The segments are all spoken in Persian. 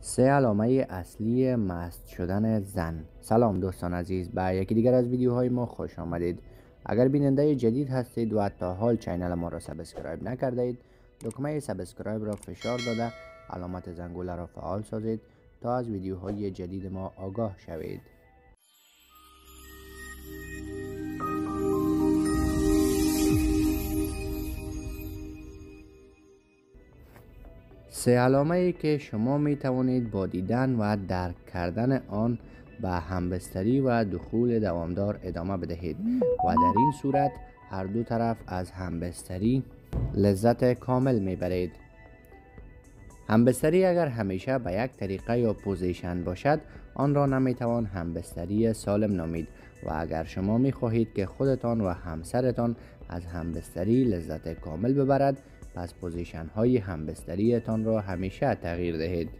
سه علامه اصلی مست شدن زن. سلام دوستان عزیز به یکی دیگر از ویدیوهای ما خوش آمدید. اگر بیننده جدید هستید و تا حال channel ما را subscribe نکرده اید دکمه subscribe را فشار داده علامت زنگوله را فعال سازید تا از ویدیوهای جدید ما آگاه شوید. سه علامه ای که شما می توانید با دیدن و درک کردن آن به همبستری و دخول دوامدار ادامه بدهید و در این صورت هر دو طرف از همبستری لذت کامل می برید. همبستری اگر همیشه به یک طریقه یا position باشد آن را نمی توان همبستری سالم نامید و اگر شما می خواهید که خودتان و همسرتان از همبستری لذت کامل ببرد پس position های همبستریتان را همیشه تغییر دهید.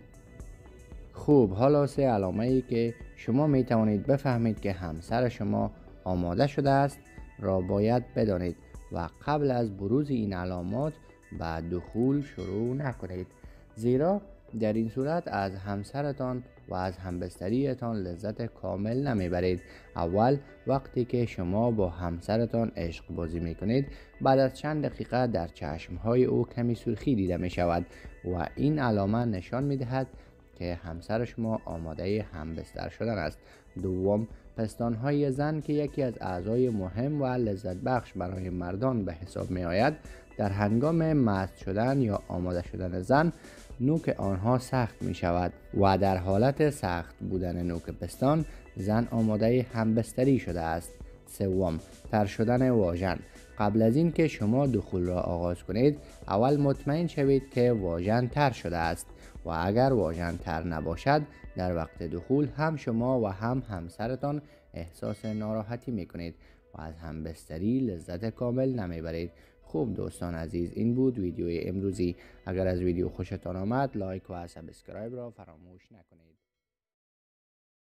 خوب حالا سه علامه ای که شما می توانید بفهمید که همسر شما آماده شده است را باید بدانید و قبل از بروز این علامات به دخول شروع نکنید. زیرا در این صورت از همسرتان و از همبستریتان لذت کامل نمی‌برید. اول وقتی که شما با همسرتان عشق بازی می کنید بعد از چند دقیقه در چشم های او کمی سرخی دیده می شود و این علامه نشان می دهد که همسر شما آماده همبستر شدن است. دوم پستان های زن که یکی از اعضای مهم و لذت بخش برای مردان به حساب می آید در هنگام مست شدن یا آماده شدن زن نوک آنها سخت می شود و در حالت سخت بودن نوک پستان زن آماده همبستری شده است. سوم. تر شدن واژن. قبل از اینکه شما دخول را آغاز کنید اول مطمئن شوید که واژن تر شده است و اگر واژن تر نباشد در وقت دخول هم شما و هم همسرتان احساس ناراحتی می کنید و از همبستری لذت کامل نمی‌برید. خوب دوستان عزیز این بود ویدیوی امروزی. اگر از ویدیو خوشتان آمد like و subscribe را فراموش نکنید.